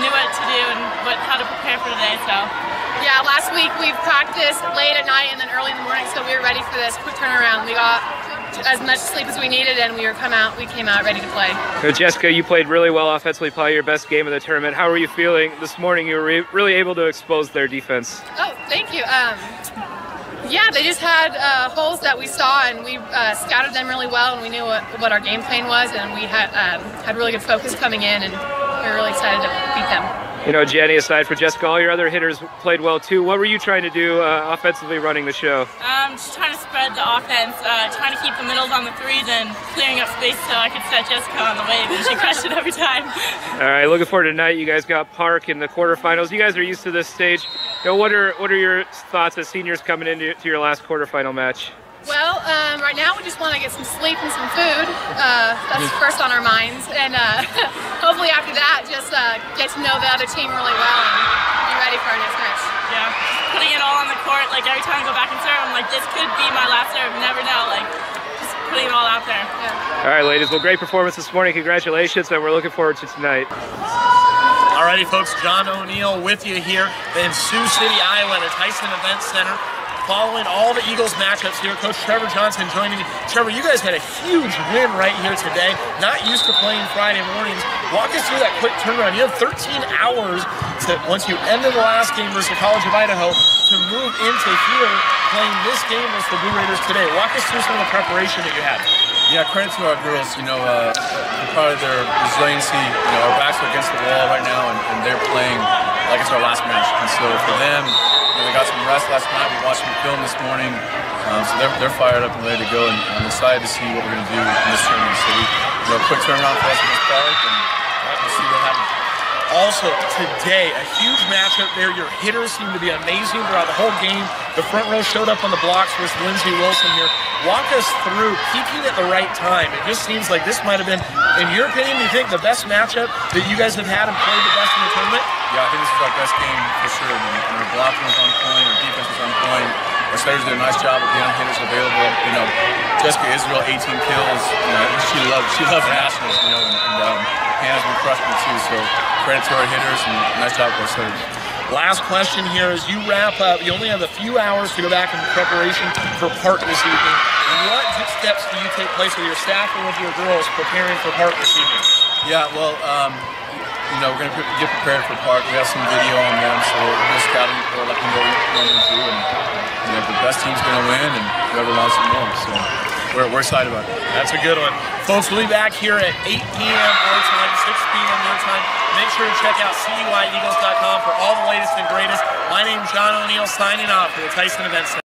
we knew what to do and what how to prepare for today. So. Yeah, last week we practiced late at night and then early in the morning, so we were ready for this quick turnaround. We got as much sleep as we needed, and we were come out. We came out ready to play. So Jessica, you played really well offensively, probably your best game of the tournament. How were you feeling this morning? You were re really able to expose their defense. Oh, thank you. Um, yeah, they just had uh, holes that we saw, and we uh, scouted them really well, and we knew what, what our game plan was, and we had um, had really good focus coming in, and we were really excited to beat them. You know, Jenny, aside for Jessica, all your other hitters played well too. What were you trying to do uh, offensively running the show? Um, just trying to spread the offense, uh, trying to keep the middles on the threes and clearing up space so I could set Jessica on the wave, and she crushed it every time. All right, looking forward to tonight. You guys got Park in the quarterfinals. You guys are used to this stage. You know, what are what are your thoughts as seniors coming into to your last quarterfinal match? Well, um, right now we just want to get some sleep and some food. Uh, that's first on our minds, and uh, hopefully after that, just uh, get to know the other team really well and be ready for our next match. Yeah, putting it all on the court. Like every time I go back and serve, I'm like, this could be my last serve. Never know. Like just putting it all out there. Yeah. All right, ladies. Well, great performance this morning. Congratulations, and we're looking forward to tonight. Alrighty, folks. John O'Neill with you here in Sioux City, Iowa, at the Tyson Event Center following all the Eagles matchups here. Coach Trevor Johnson joining me. Trevor, you guys had a huge win right here today. Not used to playing Friday mornings. Walk us through that quick turnaround. You have 13 hours to, once you ended the last game versus the College of Idaho, to move into here playing this game versus the Blue Raiders today. Walk us through some of the preparation that you had. Yeah, credit to our girls. You know, uh, proud of their resiliency. You know, our backs are against the wall right now, and, and they're playing like it's our last match. And so for them, you know, they got some rest last night. We watched some film this morning, um, so they're, they're fired up and ready to go. And I'm excited to see what we're going to do in this tournament. So we, you know, quick turnaround for us against Park, and we'll see what happens. Also, today, a huge matchup there. Your hitters seem to be amazing throughout the whole game. The front row showed up on the blocks with Lindsey Wilson here. Walk us through peaking at the right time. It just seems like this might have been, in your opinion, you think the best matchup that you guys have had and played the best in the tournament? Yeah, I think this is our best game for sure. And our blocking was on point, our defense was on point. Our setters did a nice job of getting hitters available. You know, Jessica Israel, 18 kills. You know, she loves she loves nationals. You know, and, and um, Hannah's been crushing too. So credit to our hitters and nice job for. Last question here as you wrap up. You only have a few hours to go back in preparation for Park this evening. What steps do you take place with your staff and with your girls preparing for Park this evening? Yeah, well, um, you know, we're going to get prepared for Park. We have some video on them, so we're going to scout them for like we know what we do. And you know, the best team's going to win, and whoever wants to win. So we're, we're excited about it. That's a good one. Folks, we'll be back here at 8 p.m. our time, sure to check out CUIEagles.com for all the latest and greatest. My name is John O'Neill signing off for the Tyson Event Center.